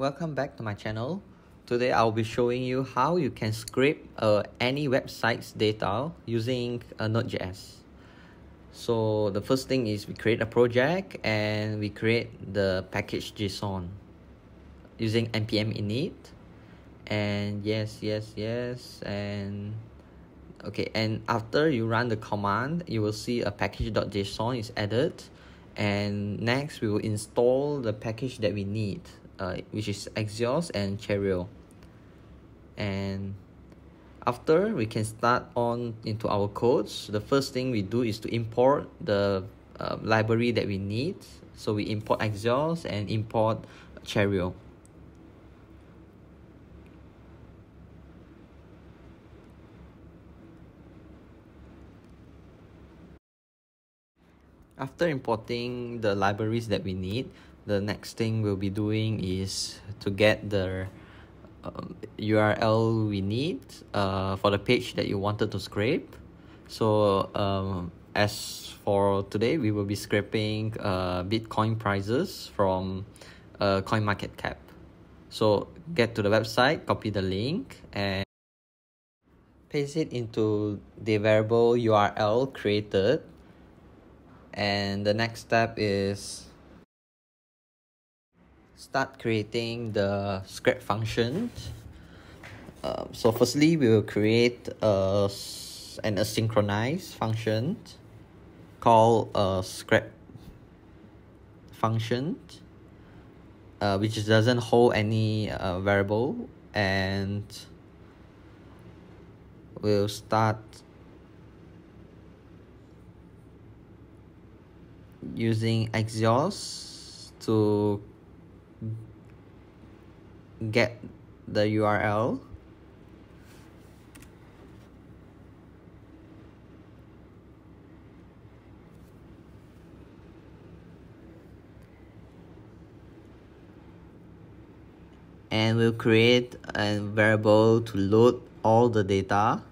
Welcome back to my channel. Today I'll be showing you how you can scrape uh, any website's data using uh, Node.js. So the first thing is we create a project and we create the package JSON using npm init and yes yes yes and okay and after you run the command you will see a package.json is added and next we will install the package that we need uh, which is Axios and Cheerio and after we can start on into our codes. The first thing we do is to import the uh, library that we need. So we import Axios and import Cheerio After importing the libraries that we need, the next thing we'll be doing is to get the um, URL we need uh, for the page that you wanted to scrape. So um, as for today, we will be scraping uh, Bitcoin prices from uh, CoinMarketCap. So get to the website, copy the link and paste it into the variable URL created and the next step is start creating the scrape function. Um, so firstly we will create a, an asynchronous function called a scrape function uh, which doesn't hold any uh, variable. And we'll start using Axios to get the URL and we'll create a variable to load all the data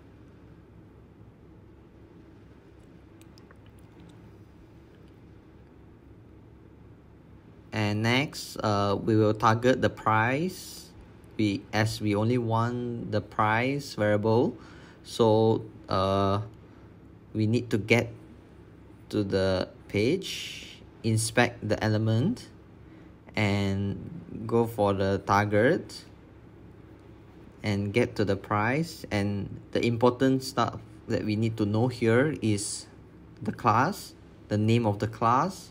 and next uh, we will target the price. We as we only want the price variable so uh, we need to get to the page inspect the element and go for the target and get to the price. And the important stuff that we need to know here is the class the name of the class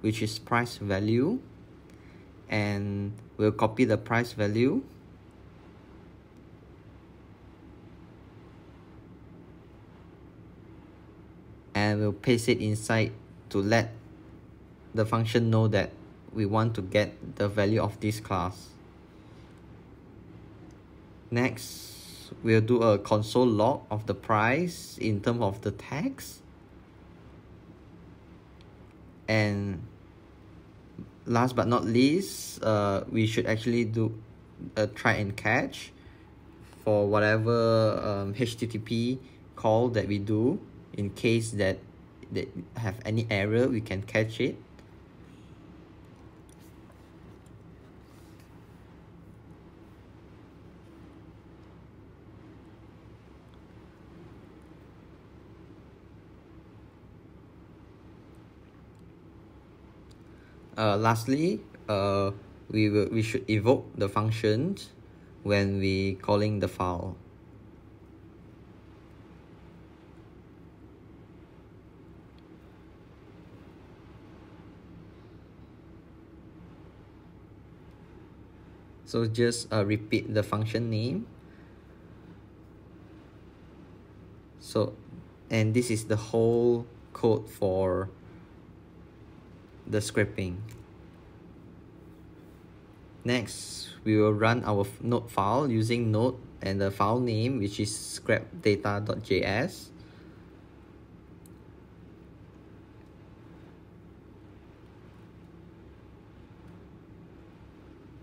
which is price value and we'll copy the price value. And we'll paste it inside to let the function know that we want to get the value of this class. Next we'll do a console log of the price in terms of the text and last but not least uh, we should actually do a try and catch for whatever um, HTTP call that we do in case that they have any error we can catch it uh, lastly uh, we will we should evoke the functions when we calling the file. So just uh, repeat the function name. So and this is the whole code for the scraping. Next, we will run our node file using node and the file name which is scrapedata.js.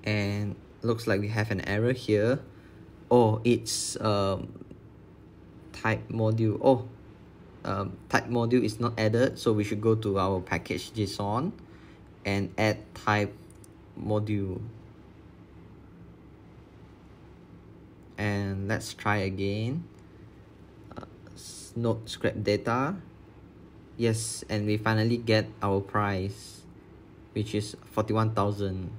And looks like we have an error here. Oh, it's um, type module. Oh, um, type module is not added so we should go to our package json and add type module. And let's try again. Uh, node scrap data. Yes and we finally get our price which is 41,000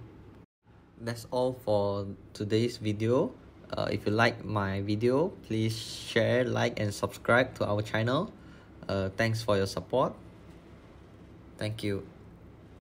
that's all for today's video. Uh, if you like my video please share like and subscribe to our channel uh, thanks for your support. Thank you